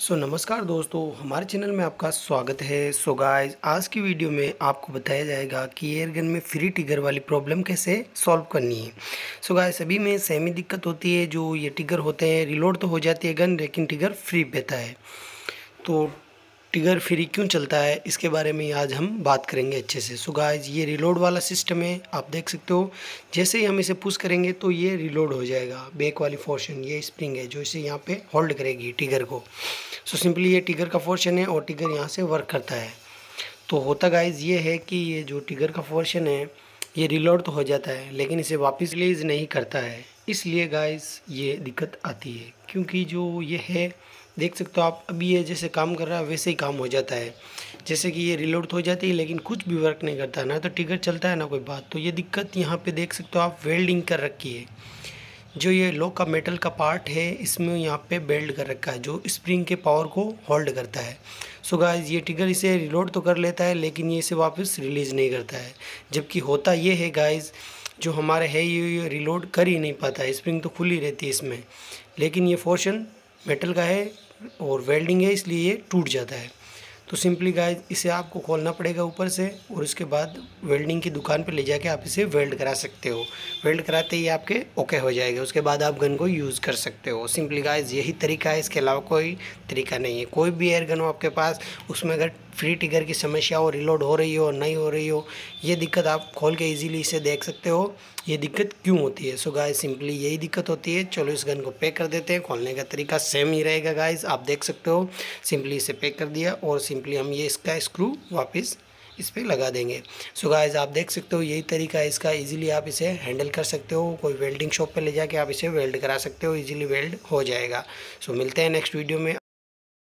सो so, नमस्कार दोस्तों हमारे चैनल में आपका स्वागत है। सो so, गाइस आज की वीडियो में आपको बताया जाएगा कि एयरगन में फ्री टिगर वाली प्रॉब्लम कैसे सॉल्व करनी है। सो गाइस सभी में सेम ही दिक्कत होती है जो ये टिगर होते हैं रिलोड तो हो जाती है गन लेकिन टिगर फ्री रहता है। तो टिगर फ्री क्यों चलता है इसके बारे में आज हम बात करेंगे अच्छे से। सो गाइस ये रिलोड वाला सिस्टम है आप देख सकते हो। जैसे ही हम इसे पुश करेंगे तो ये रिलोड हो जाएगा। बैक वाली पोर्शन ये स्प्रिंग है जो इसे यहाँ पे होल्ड करेगी टिगर को। सो so, सिंपली ये टिगर का पोर्शन है और टिगर यहाँ से वर्क करता है। तो होता गाइज़ ये है कि ये जो टिगर का पोर्शन है ये रिलोड तो हो जाता है लेकिन इसे वापस रिलीज़ नहीं करता है। इसलिए गाइज़ ये दिक्कत आती है क्योंकि जो ये है देख सकते हो आप अभी ये जैसे काम कर रहा है वैसे ही काम हो जाता है। जैसे कि ये रिलोड तो हो जाती है लेकिन कुछ भी वर्क नहीं करता ना तो टिगर चलता है ना कोई बात। तो ये दिक्कत यहाँ पे देख सकते हो आप वेल्डिंग कर रखी है। जो ये लो का मेटल का पार्ट है इसमें यहाँ पे बेल्ड कर रखा है जो स्प्रिंग के पावर को होल्ड करता है। सो so गाइस ये टिगर इसे रिलोड तो कर लेता है लेकिन ये इसे वापस रिलीज़ नहीं करता है। जबकि होता ये है गाइस जो हमारे है ये, ये रिलोड कर ही नहीं पाता है स्प्रिंग तो खुली रहती है इसमें। लेकिन ये फोर्शन मेटल का है और वेल्डिंग है इसलिए ये टूट जाता है। तो सिंपली गाइस इसे आपको खोलना पड़ेगा ऊपर से और उसके बाद वेल्डिंग की दुकान पर ले जाके आप इसे वेल्ड करा सकते हो। वेल्ड कराते ही आपके ओके हो जाएगा। उसके बाद आप गन को यूज़ कर सकते हो। सिंपली गाइस यही तरीका है। इसके अलावा कोई तरीका नहीं है। कोई भी एयर गन हो आपके पास, उसमें अगर फ्री टिगर की समस्या हो रिलोड हो रही हो, नहीं हो रही हो, ये दिक्कत आप खोल के इजीली इसे देख सकते हो। ये दिक्कत क्यों होती है? सो गाइस सिंपली यही दिक्कत होती है। चलो इस गन को पैक कर देते हैं। खोलने का तरीका सेम ही रहेगा गाइस आप देख सकते हो। सिंपली इसे पैक कर दिया और सिंपली हम ये इसका स्क्रू वापस इस पर लगा देंगे। सो so गाइज़ आप देख सकते हो, यही तरीका है इसका। इजीली आप इसे हैंडल कर सकते हो। कोई वेल्डिंग शॉप पे ले जाके आप इसे वेल्ड करा सकते हो। इजीली वेल्ड हो जाएगा। सो so मिलते हैं नेक्स्ट वीडियो में।